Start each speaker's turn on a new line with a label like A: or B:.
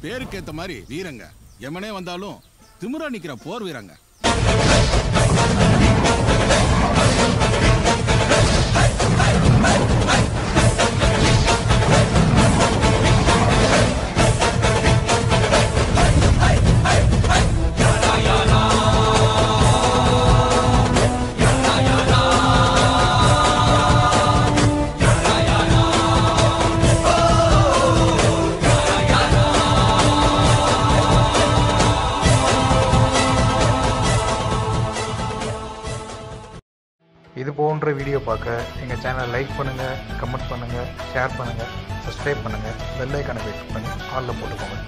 A: பேருக்கு மாதிரி வீரங்க. எமனே வந்தாலும் திமுறா நிக்கிற போர் வீரங்க.
B: இது போன்ற வீடியோ பார்க்க எங்கள் சேனலை லைக் பண்ணுங்கள் கமெண்ட் பண்ணுங்கள் ஷேர் பண்ணுங்கள் சப்ஸ்கிரைப் பண்ணுங்கள் பெல் ஐக்கானை கிளிக் பண்ணி ஆலில் போட்டுக்கோங்க.